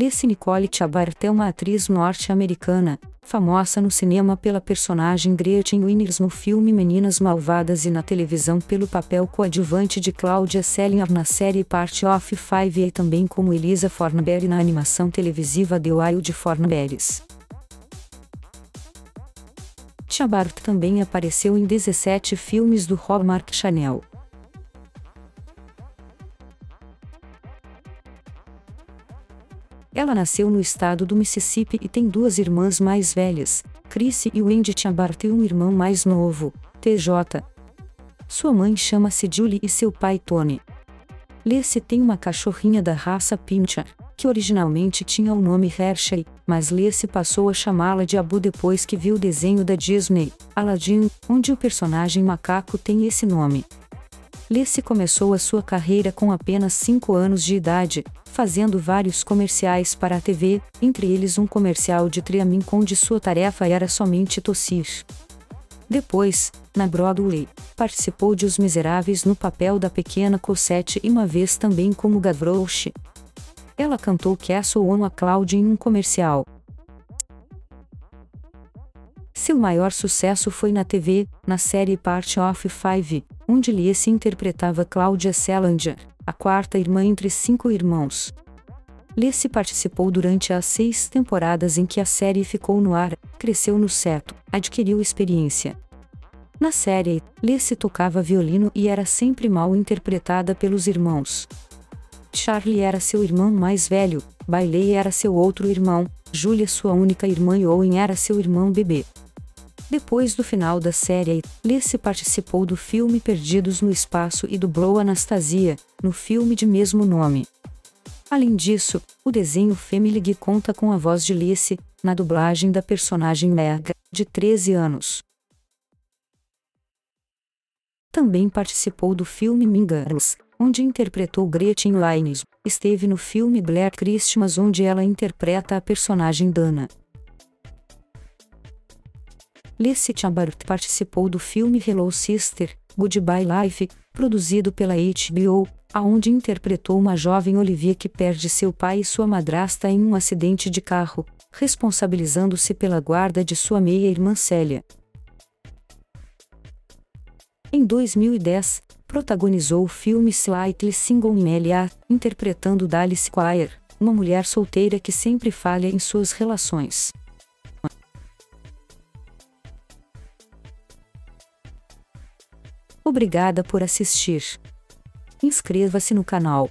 Lacey Nicole Chabart é uma atriz norte-americana, famosa no cinema pela personagem Gretchen Winners no filme Meninas Malvadas e na televisão pelo papel coadjuvante de Claudia Sellinger na série Part of Five e também como Elisa Fornberry na animação televisiva The Wild Fornberries. Chabart também apareceu em 17 filmes do Hallmark Channel. Ela nasceu no estado do Mississippi e tem duas irmãs mais velhas, Chrissy e Wendy Chambart e um irmão mais novo, TJ. Sua mãe chama-se Julie e seu pai Tony. Lacey tem uma cachorrinha da raça Pinscher, que originalmente tinha o nome Hershey, mas Lacey passou a chamá-la de Abu depois que viu o desenho da Disney, Aladdin, onde o personagem macaco tem esse nome. Lacey começou a sua carreira com apenas 5 anos de idade, fazendo vários comerciais para a TV, entre eles um comercial de Triamin onde sua tarefa era somente tossir. Depois, na Broadway, participou de Os Miseráveis no papel da pequena Cosette e uma vez também como Gavroche. Ela cantou Castle on a Cloud em um comercial. Seu maior sucesso foi na TV, na série Part of Five, onde Liesse interpretava Cláudia Selanger, a quarta irmã entre cinco irmãos. Liesse participou durante as seis temporadas em que a série ficou no ar, cresceu no seto, adquiriu experiência. Na série, Liesse tocava violino e era sempre mal interpretada pelos irmãos. Charlie era seu irmão mais velho, Bailey era seu outro irmão, Julia sua única irmã e Owen era seu irmão bebê. Depois do final da série, Lacey participou do filme Perdidos no Espaço e dublou Anastasia, no filme de mesmo nome. Além disso, o desenho Family Guy conta com a voz de Lacey, na dublagem da personagem Meg, de 13 anos. Também participou do filme Mean Girls, onde interpretou Gretchen Lines. Esteve no filme Blair Christmas onde ela interpreta a personagem Dana. Lacey Chambart participou do filme Hello Sister, Goodbye Life, produzido pela HBO, aonde interpretou uma jovem Olivia que perde seu pai e sua madrasta em um acidente de carro, responsabilizando-se pela guarda de sua meia-irmã Célia. Em 2010, protagonizou o filme Slightly Single Melia, interpretando Dallas Quire, uma mulher solteira que sempre falha em suas relações. Obrigada por assistir. Inscreva-se no canal